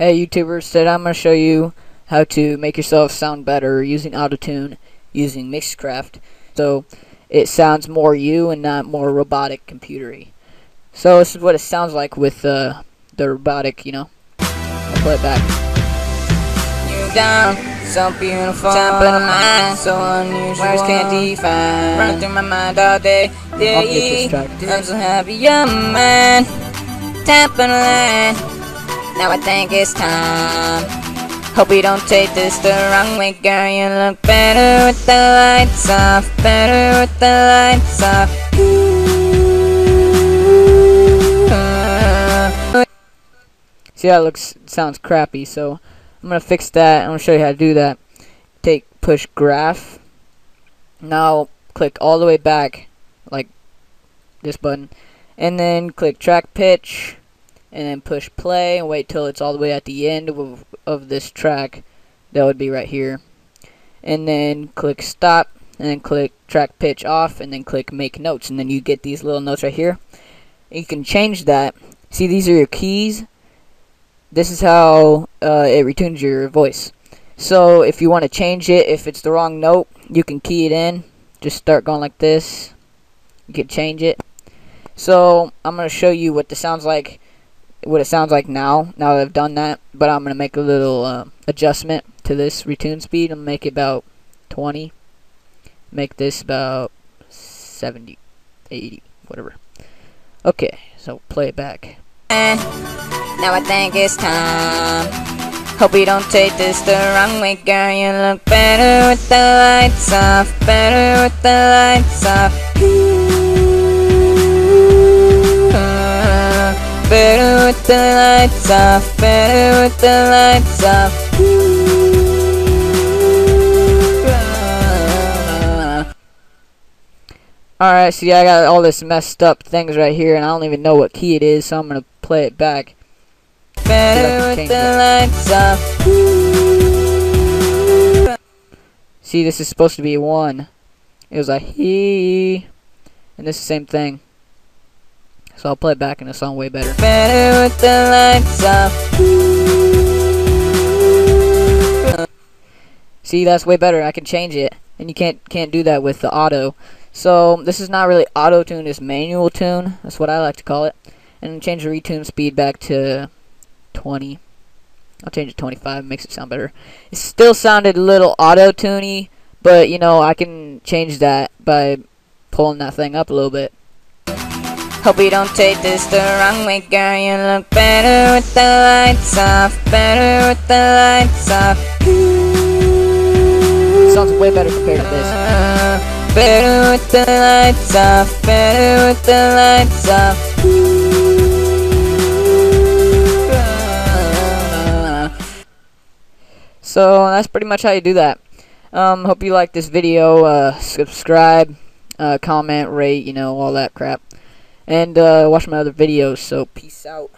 Hey YouTubers, today I'm going to show you how to make yourself sound better using Autotune, using Mixcraft, so it sounds more you and not more robotic computery. So this is what it sounds like with uh, the robotic, you know. I'll play it back. You down, so beautiful, top of mind, so unusual. Words can't define. Run through my mind all day, I'll get this yeah. I'm so happy I'm mine. Top of the line. Now I think it's time. Hope you don't take this the wrong way, girl. You look better with the lights off. Better with the lights off. See how it looks sounds crappy, so I'm gonna fix that. I'm gonna show you how to do that. Take push graph. Now click all the way back, like this button, and then click track pitch, and then push play and wait till it's all the way at the end of, of this track. That would be right here, and then click stop, and then click track pitch off, and then click make notes, and then you get these little notes right here. You can change that. See, these are your keys this is how uh, it retunes your voice. So if you want to change it, if it's the wrong note, you can key it in. Just start going like this. You can change it. So I'm gonna show you what this sounds like, what it sounds like now. Now that I've done that, but I'm gonna make a little uh, adjustment to this retune speed. I'm gonna make it about 20. Make this about 70, 80, whatever. Okay, so play it back. Now I think it's time. Hope you don't take this the wrong way, girl. You look better with the lights off. Better with the lights off. Ooh. Better with the lights off. Better with the lights off. Alright, see I got all this messed up things right here and I don't even know what key it is, so I'm gonna play it back. Better with the lights off. See, this is supposed to be one. It was a he, and this is the same thing. So I'll play it back and it sound way better. Better with the lights off. See, that's way better. I can change it, and you can't can't do that with the auto. So this is not really auto tune. It's manual tune. That's what I like to call it. And change the retune speed back to 20. I'll change it to 25. Makes it sound better. It still sounded a little auto tuney, but you know I can change that by pulling that thing up a little bit. Hope you don't take this the wrong way, girl. You look better with the lights off. Better with the lights off. Sounds way better compared to this. Better with the lights off. Better with the lights off. So that's pretty much how you do that. Um, hope you like this video. Uh, subscribe, uh, comment, rate, you know, all that crap. And uh, watch my other videos. So peace out.